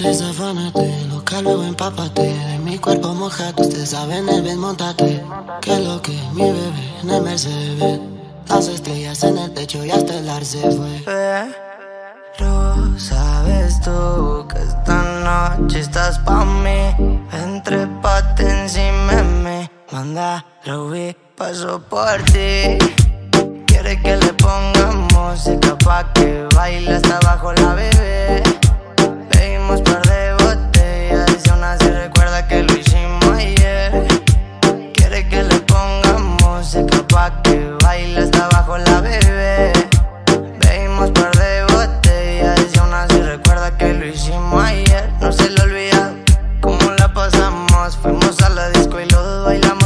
Desafánate, loca, luego empápate. De mi cuerpo mojado, usted sabe, en el montate. Que lo que mi bebé en el Mercedes. Las estrellas en el techo y hasta el arce fue. Pero sabes tú que esta noche estás pa' mí. Entre pate encima de mí. Manda, Ruby, paso por ti. Quiere que le pongamos música pa' que baile hasta abajo la bebé. Bebimos par de botellas y recuerda que lo hicimos ayer. Quiere que le pongamos música pa' que baile hasta abajo la bebé. Bebimos par de botellas y recuerda que lo hicimos ayer. No se lo olvida cómo la pasamos. Fuimos a la disco y los dos bailamos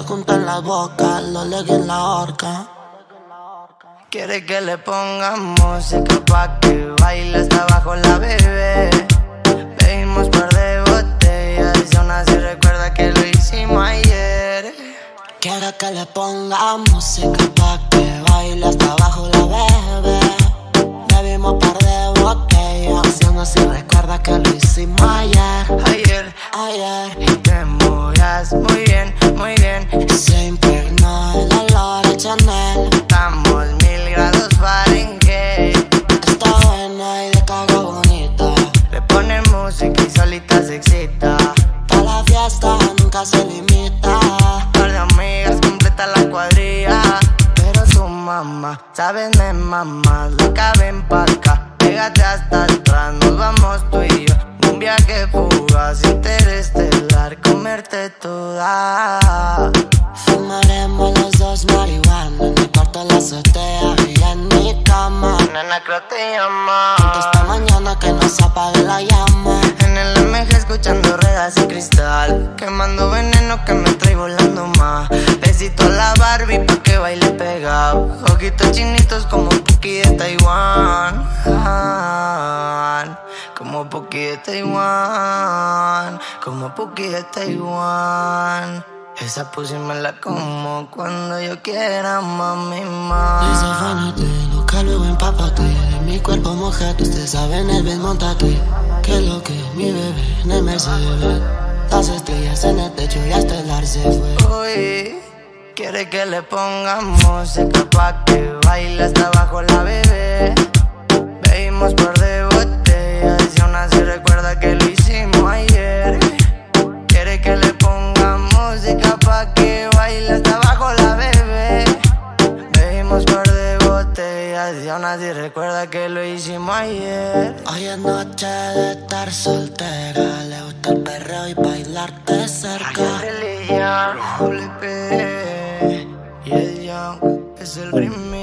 Se juntan la boca, lo legue en la horca. Quiere que le pongamos música pa' que baile hasta abajo la bebé. Bebimos par de botellas y aún así recuerda que lo hicimos ayer. Quiere que le ponga música pa' que baile hasta abajo la bebé. Bebimos par de botellas aún así recuerda que lo hicimos ayer. Ayer, Ayer y te movías muy bien, muy bien. se impregnó el olor a Chanel. Estamos mil grados Fahrenheit. Está buena y de cago bonita. Le ponen música y solita se excita. Pa' la fiesta nunca se limita. Par de amigas completa la cuadrilla. Pero tu mamá, sabes, me mamá, loca, ven pa' acá. Pégate hasta toda. Fumaremos los dos marihuana cuarto, en la azotea en mi cama. Nena, creo te llama. Esta mañana que no se apague la llama. En el MG escuchando ruedas y cristal. Quemando veneno que me trae volando más Besito a la Barbie pa' que baile pegado Ojitos chinitos como Puki de Taiwán. Como Puki de Taiwán. Como Puki de Taiwán Esa pussy me la como cuando yo quiera, mami, más Desafánate, loca, luego empápate. De mi cuerpo mojado, usted sabe, en el montate. Que lo que mi bebé en el Mercedes. Las estrellas en el techo y hasta el arce fue. Uy, quiere que le pongamos música pa' que baile hasta abajo la bebé. Bebimos par aún así recuerda que lo hicimos ayer. Hoy es noche de estar soltera. Le gusta el perreo y bailarte cerca. Religión, WP y el Young es el remix.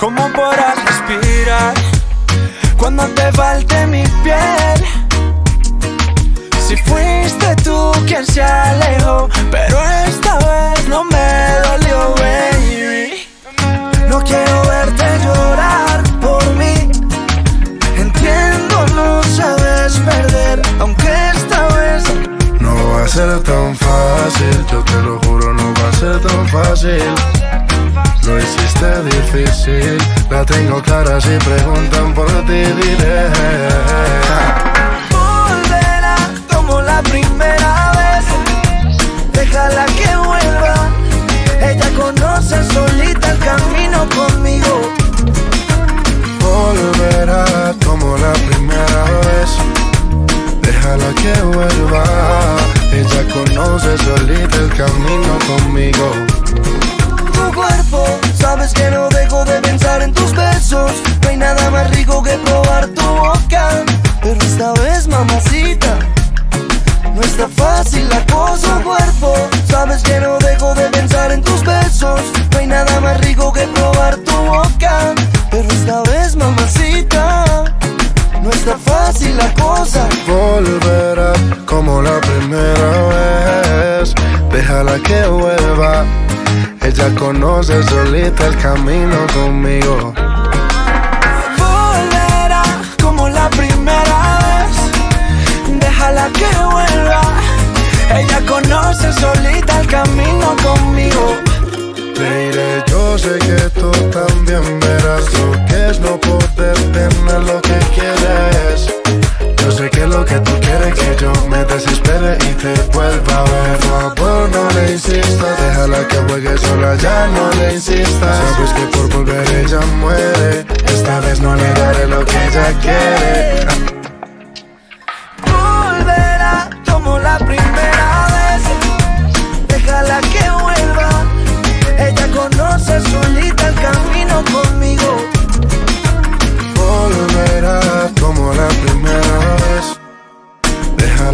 ¿Cómo podrás respirar cuando te falte mi piel? Si fuiste tú quien se alejó, pero esta vez no me dolió, baby. No quiero verte llorar por mí. Entiendo, no sabes perder, aunque esta vez No va a ser tan fácil, yo te lo juro, no va a ser tan fácil. Lo hiciste difícil, la tengo clara si preguntan por ti, diré. volverá como la primera vez. Déjala que vuelva. Ella conoce solita el camino conmigo. Volverá como la primera vez. Déjala que vuelva. Ella conoce solita el camino conmigo. Cuerpo, sabes que no dejo de pensar en tus besos. No hay nada más rico que probar tu boca. Pero esta vez, mamacita, no está fácil la cosa, cuerpo. Sabes que no dejo de pensar en tus besos. No hay nada más rico que probar tu boca. Pero esta vez, mamacita, no está fácil la cosa. Volverá como la primera vez. Déjala que vuelva. Ella conoce solita el camino conmigo. Volverá como la primera vez. Déjala que vuelva. Ella conoce solita el camino conmigo. Te yo sé que tú también verás lo que es no poder tener lo que quieres. Que tú quieres que yo me desespere y te vuelva a ver. Por favor, no le insistas, déjala que juegue sola, ya no le insistas. Sabes que por volver ella muere, esta vez no le daré lo que ella quiere. Volverá como la primera vez. Déjala que vuelva. Ella conoce solita el camino conmigo. Volverá como la primera vez.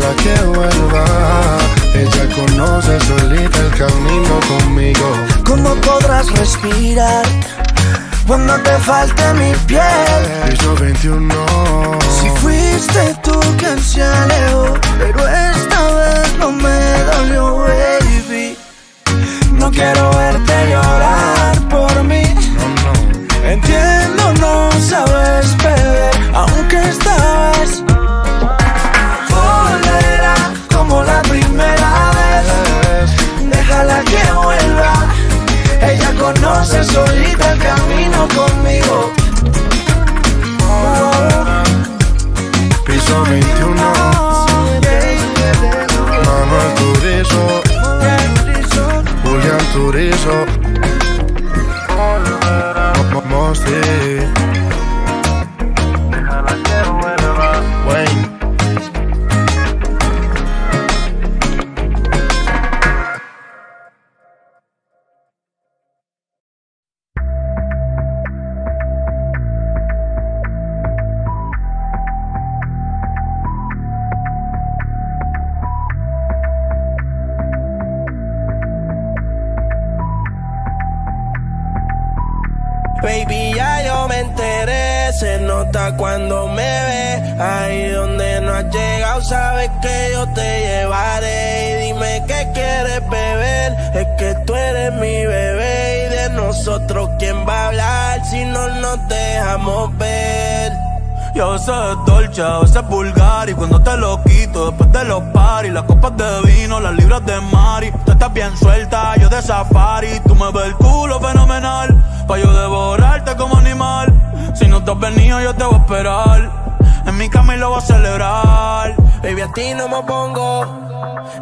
Déjala que vuelva. Ella conoce solita el camino conmigo. ¿Cómo podrás respirar cuando te falte mi piel? Piso 21. Si fuiste tú quien se alejó, pero esta vez no me dolió, baby. No quiero verte llorar por mí. No, no. Entiendo, no sabes perder, aunque esta cuando me ve. Ahí donde no has llegado, sabes que yo te llevaré. Y dime qué quieres beber, es que tú eres mi bebé. Y de nosotros, ¿quién va a hablar si no nos dejamos ver? Y a veces es dolce, a veces es vulgar Y cuando te lo después de los paris Las copas de vino, las libras de mari Tú estás bien suelta, yo de safari Tú me ves el culo fenomenal Pa' yo devorarte como animal Si no te has venido yo te voy a esperar En mi cama y lo voy a celebrar Baby, a ti no me pongo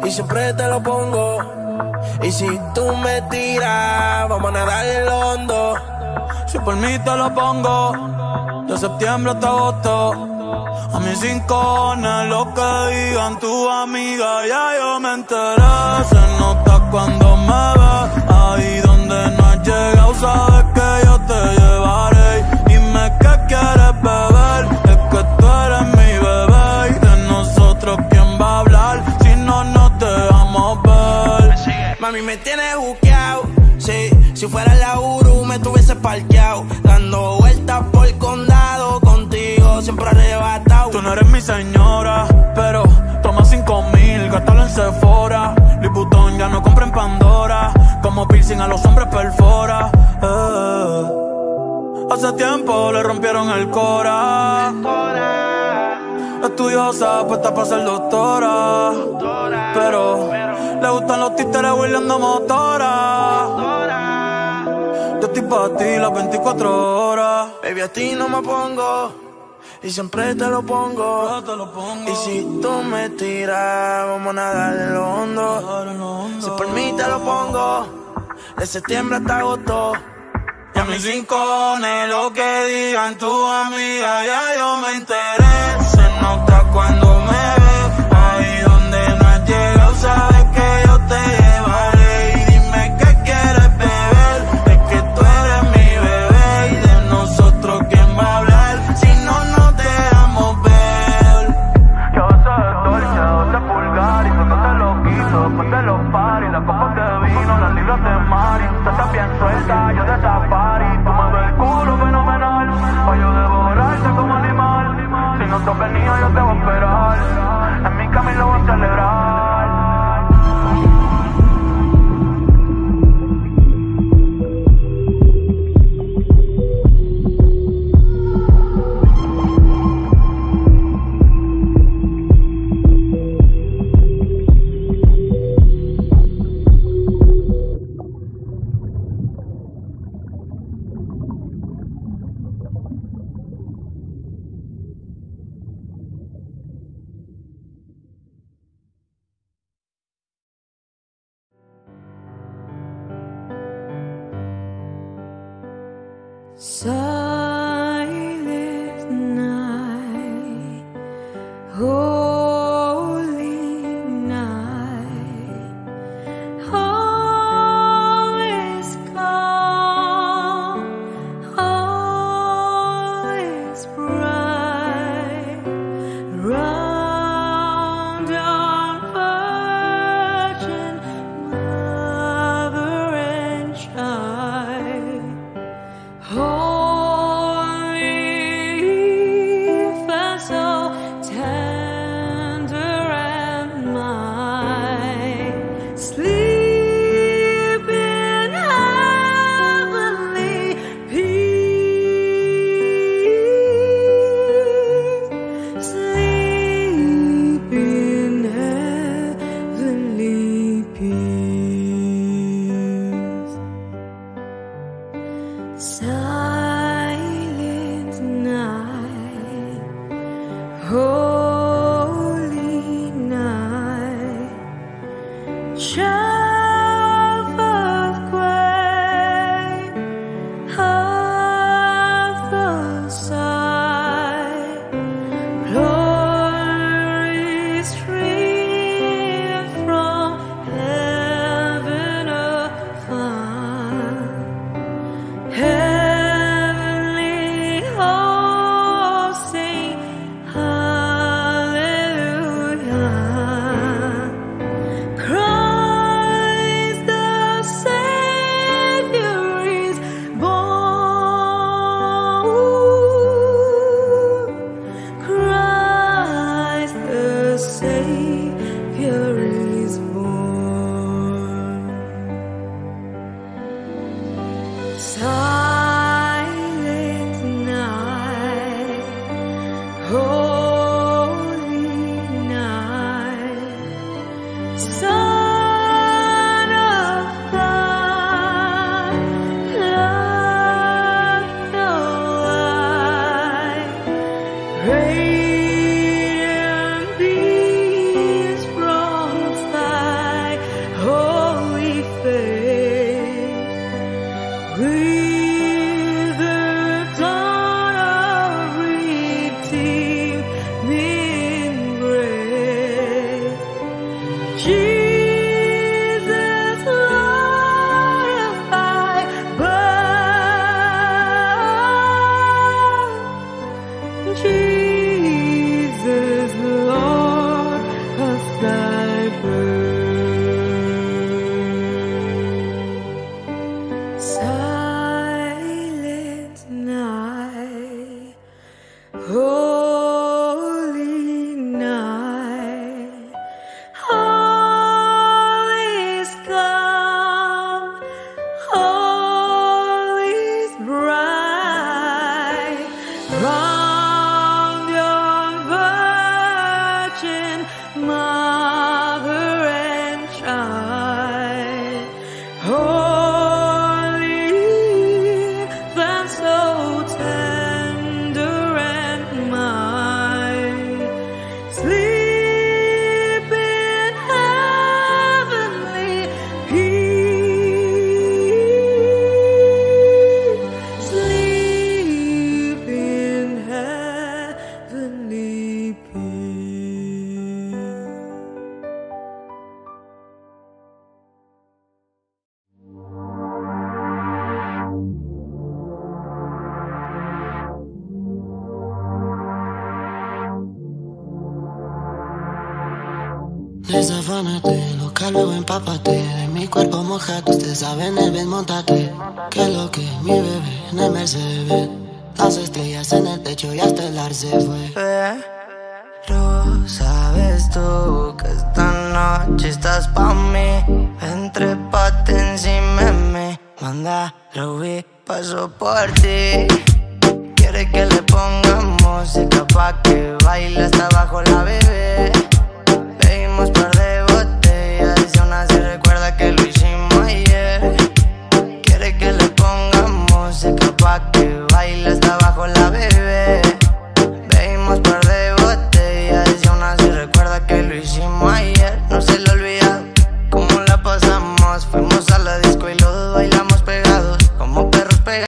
y siempre te lo pongo. Y si tú me tiras, vamos a nadar en lo hondo. Si por mí te lo pongo, de septiembre hasta agosto. A mis rincones, lo que digan tu amiga, ya yo me enteré. Se nota cuando me ves, ahí donde no has llegado, sabes que yo te llevaré. Dime qué quieres beber, es que tú eres mi bebé. Y de nosotros, ¿quién va a hablar si no nos dejamos ver? Mami, me tienes buqueado. Sí, si fuera la Uru, me tuviese parqueado. Dando vueltas por condado, siempre arrebatado. Tú no eres mi señora, pero toma cinco mil, gástalo en Sephora. Vuitton ya no compra en Pandora, como piercing a los hombres perfora. Eh. Hace tiempo le rompieron el cora. Estudiosa, puesta para ser doctora. Pero le gustan los títeres huirleando motora. Yo estoy para ti las 24 horas. Baby, a ti no me pongo. Y siempre te lo pongo. Yo te lo pongo. Y si tú me tiras, vamos a nadar en lo hondo. Nadar en lo hondo. Si por mí te lo pongo. De septiembre hasta agosto. Y a mis rincones, lo que digan tu amiga, ya yo me enteré. Se nota cuando me So Silent night. Oh. Desafánate, loca, luego empápate De mi cuerpo mojado, usted sabe, en el ven, montate. Que lo que mi bebé en el Mercedes Las estrellas en el techo y hasta el arce fue. Pero sabes tú que esta noche estás pa' mí Entre pate encima de mí Manda, lo vi, paso por ti. Quiere que le pongamos música pa' que baile hasta abajo la bebé.